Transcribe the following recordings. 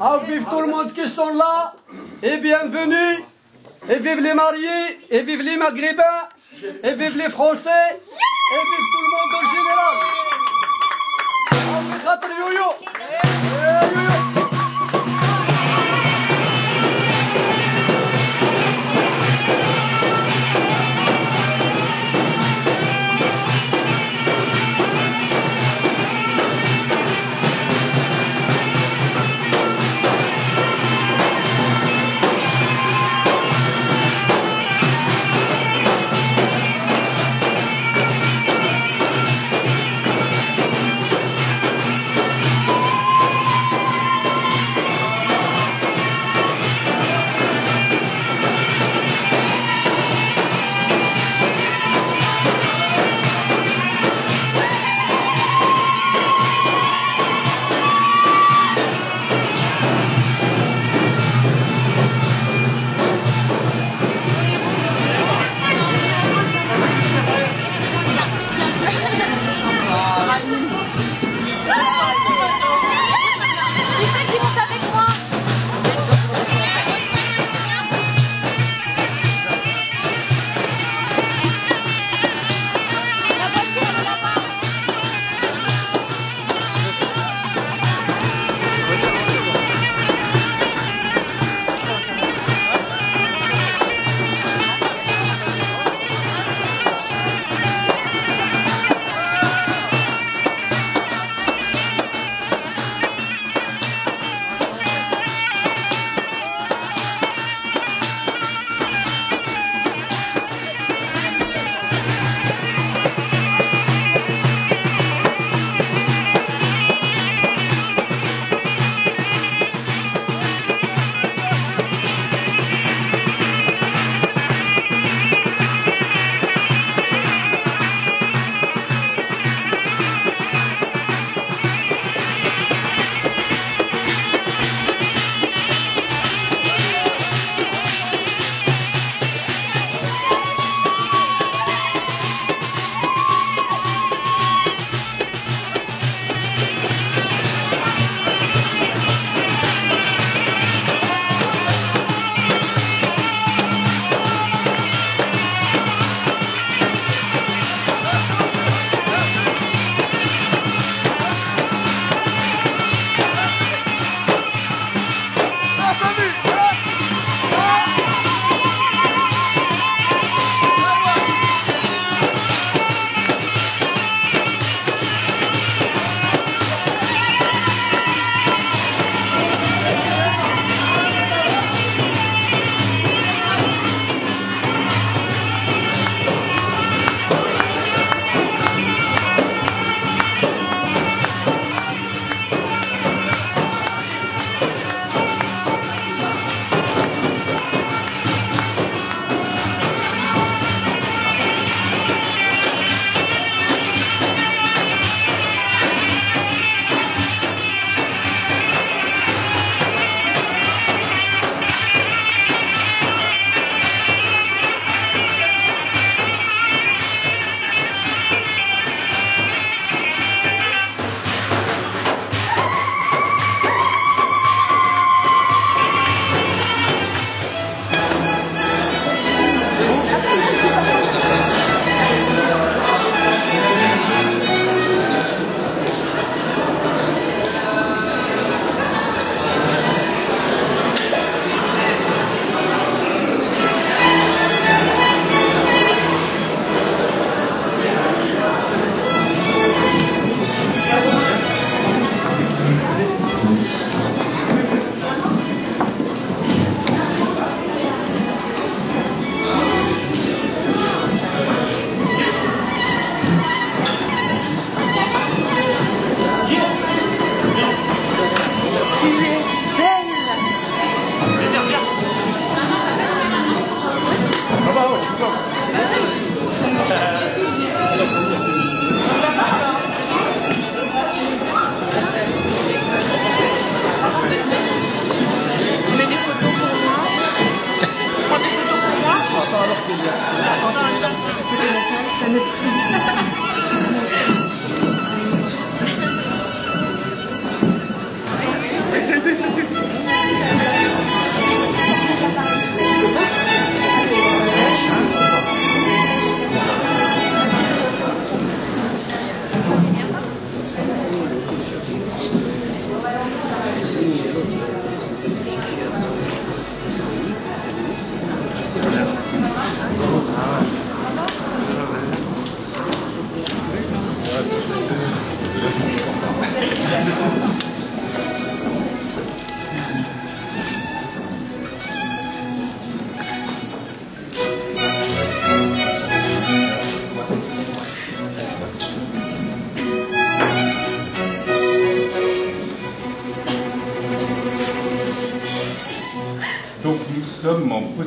Ah, vive tout le monde qui sont là, et bienvenue, et vive les mariés, et vive les maghrébins, et vive les français, et vive tout le monde en général.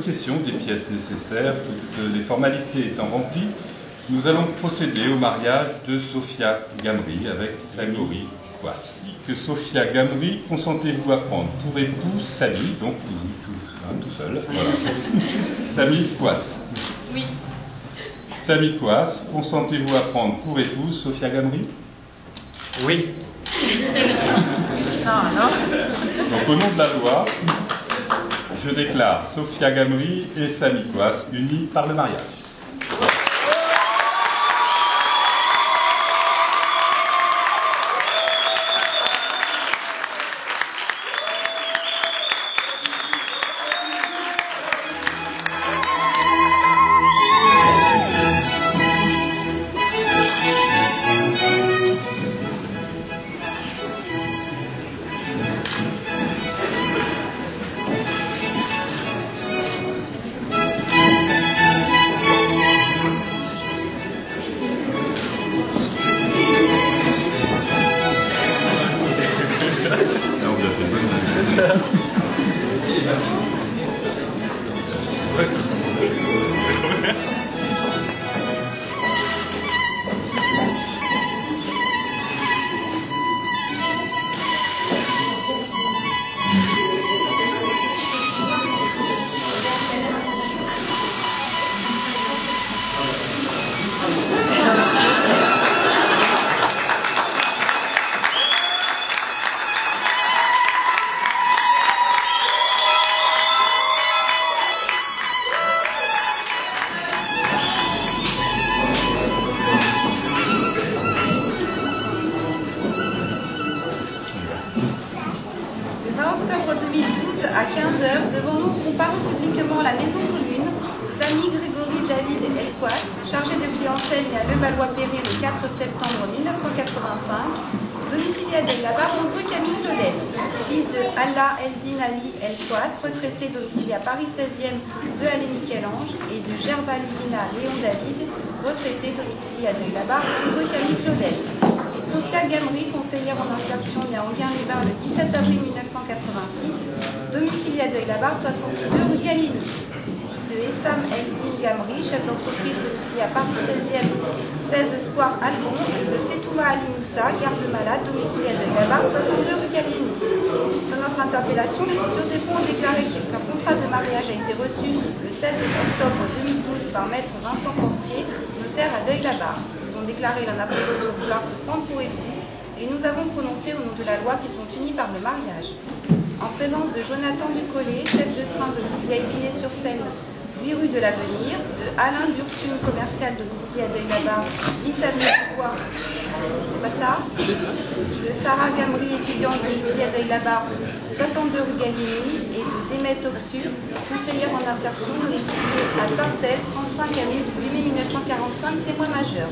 Possession des pièces nécessaires, toutes les formalités étant remplies, nous allons procéder au mariage de Sophia Gamri avec Samy Kouas. Que Sophia Gamri, consentez-vous à prendre pour époux Samy, donc tout, hein, tout seul, voilà. Samy Kouas. Oui. Samy Kouas, consentez-vous à prendre pour épouse Sophia Gamri? Oui. Non, non. Donc au nom de la loi, je déclare Sophia Gamri et Samy Kouas unis par le mariage. En insertion née à Anguin-les-Bains le 17 avril 1986, domiciliée à Deuil-la-Barre, 62 rue Galigny. De Essam Eldin Gamry, chef d'entreprise domicilié à Paris 16e, 16 Square Albon, et de Fetouma Ali Moussa, garde-malade, domicilié à Deuil-la-Barre, 62 rue Galigny. Sur notre interpellation, les époux ont déclaré qu'un contrat de mariage a été reçu le 16 octobre 2012 par maître Vincent Portier, notaire à Deuil-la-Barre. Ils ont déclaré l'un après l'autre vouloir se prendre pour époux et nous avons prononcé au nom de la loi qu'ils sont unis par le mariage. En présence de Jonathan Ducollet, chef de train domicilié à Épinay-sur-Seine, 8 rue de l'Avenir, de Alain Dursun, commercial domicilié à Deuil-la-Barre, 10 avenue du Bois, c'est pas ça De Sarah Gamry, étudiante domiciliée à Deuil-la-Barre, 62 rue Galigny, et de Demet Oxu, conseillère en insertion domiciliée à Sarcelles, 35 avenue du 8 mai 1945, témoin majeur.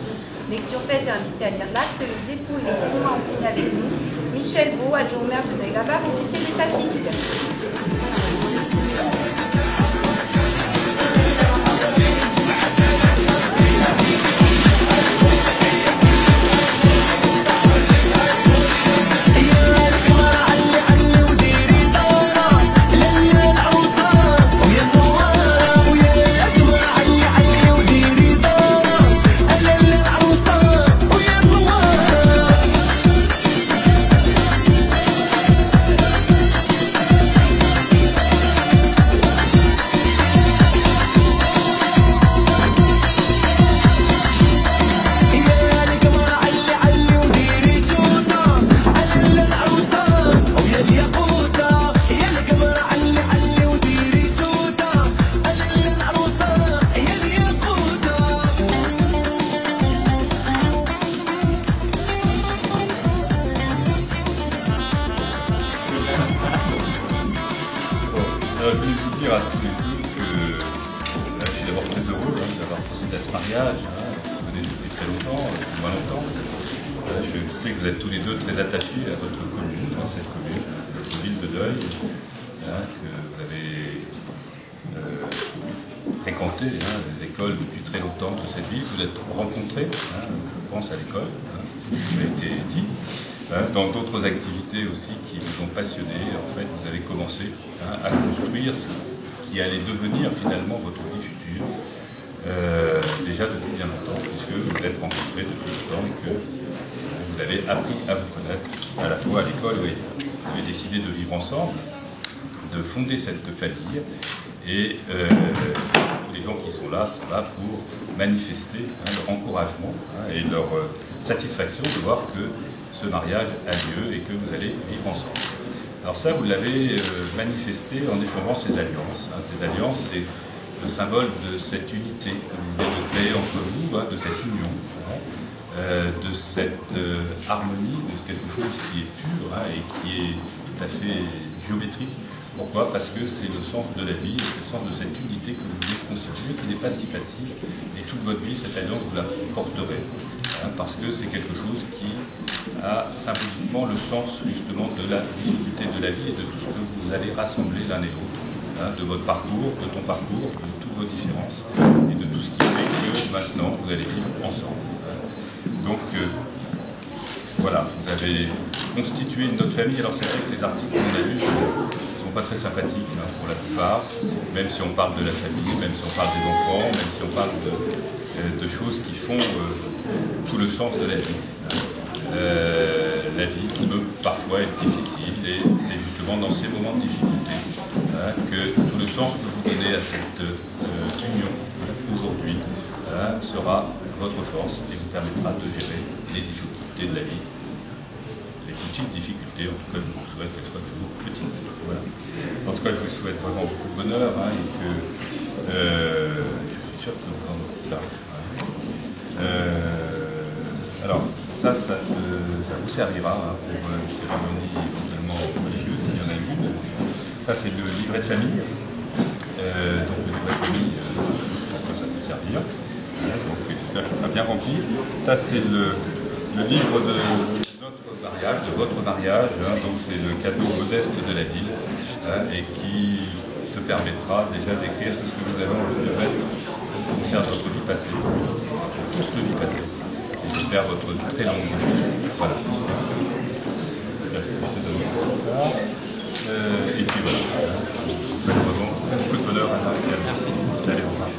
Lecture faite et invité à lire l'acte, les époux et les témoins ont signé avec nous. Michel Beau, adjoint au maire de Deuil-la-Barre, officier d'état civil. À tous là, je suis d'abord très heureux hein, d'avoir procédé à ce mariage. Hein, se connaît depuis très longtemps, euh, moins longtemps. Euh, je sais que vous êtes tous les deux très attachés à votre commune, à cette commune, votre ville de Deuil, hein, que vous avez euh, fréquenté hein, les écoles depuis très longtemps de cette ville. Vous êtes rencontrés, hein, je pense, à l'école, hein, ça a été dit. Hein, dans d'autres activités aussi qui vous ont passionné, en fait, vous avez commencé hein, à construire qui allait devenir finalement votre vie future, euh, déjà depuis bien longtemps, puisque vous êtes rencontrés depuis longtemps et que vous avez appris à vous connaître, à la fois à l'école ailleurs. Vous avez décidé de vivre ensemble, de fonder cette famille, et euh, les gens qui sont là sont là pour manifester hein, leur encouragement hein, et leur euh, satisfaction de voir que ce mariage a lieu et que vous allez vivre ensemble. Alors ça, vous l'avez euh, manifesté en échangeant ces alliances. hein. Ces alliances, c'est le symbole de cette unité que vous venez de créer entre vous, hein, de cette union, hein, euh, de cette euh, harmonie, de quelque chose qui est pur et qui est tout à fait géométrique. Pourquoi Parce que c'est le sens de la vie, c'est le sens de cette unité que vous voulez constituer, qui n'est pas si facile. Et toute votre vie, cette alliance, vous la porterez. hein, parce que c'est quelque chose qui a symboliquement le sens justement de la difficulté de la vie et de tout ce que vous allez rassembler l'un et l'autre. hein, de votre parcours, de ton parcours, de toutes vos différences et de tout ce qui fait que maintenant vous allez vivre ensemble. Donc euh, voilà, vous avez constitué une autre famille. Alors c'est vrai que les articles qu'on a lus pas très sympathiques hein, pour la plupart, même si on parle de la famille, même si on parle des enfants, même si on parle de, euh, choses qui font euh, tout le sens de la vie. Euh, la vie peut parfois être difficile et c'est justement dans ces moments de difficulté hein, que tout le sens que vous donnez à cette euh, union hein, aujourd'hui hein, sera votre force et vous permettra de gérer les difficultés de la vie. Les petites difficultés, en tout cas, je vous souhaite qu'elles soient toujours petites. Voilà. En tout cas, je vous souhaite vraiment beaucoup de bonheur hein, et que euh, je suis sûr que vous en hein. Euh, alors, ça, ça, ça vous servira hein, pour euh, une cérémonie éventuellement religieuse, s'il y en a une. Ça, c'est le livret de famille. Euh, donc, le livret de famille, euh, ça peut servir. Hein, donc, j'espère qu'il sera bien rempli. Ça, c'est le, le livre de mariage, de votre mariage. hein, donc, c'est le cadeau modeste de la ville hein, et qui te permettra déjà d'écrire tout ce que vous avez envie de mettre concerne votre vie passée, toute vie passée, et j'espère votre très longue vie. Voilà. Merci. Euh, et puis voilà. Vraiment beaucoup de bonheur à. Merci. Allez, au revoir.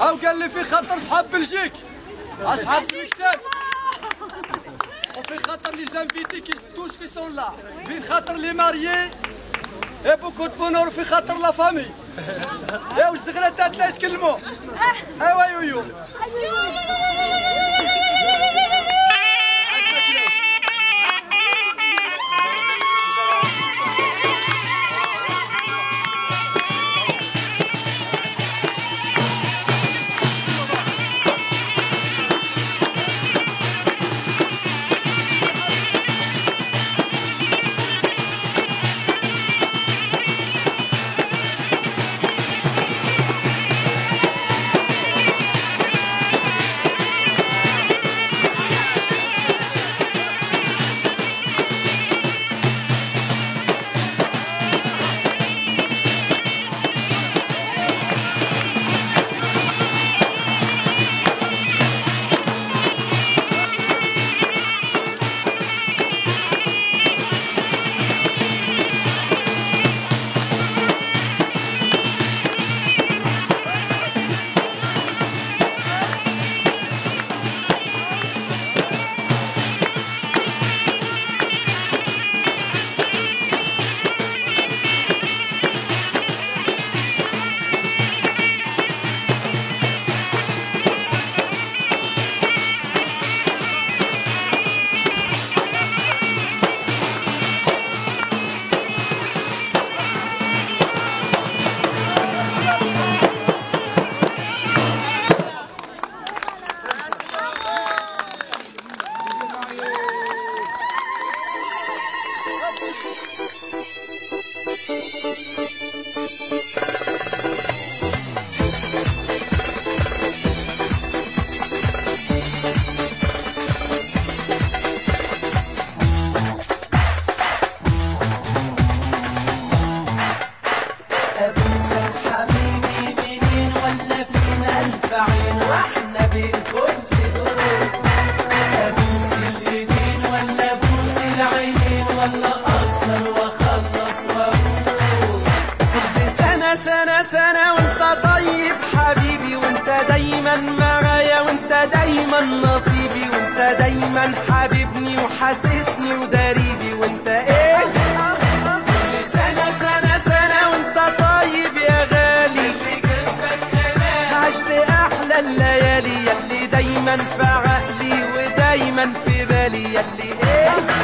أو قال لي في خطر صحاب بلجيك. أصحاب بلجيك. وفي خطر لي زانفيتي كي توش كي سون لا. في خطر لي ماريي. اي بوكو دو بونور في خطر لا فامي ايوا الزغلات لا يتكلموا ايوا يويو Thank you. حبيبي ليا اللي إيه.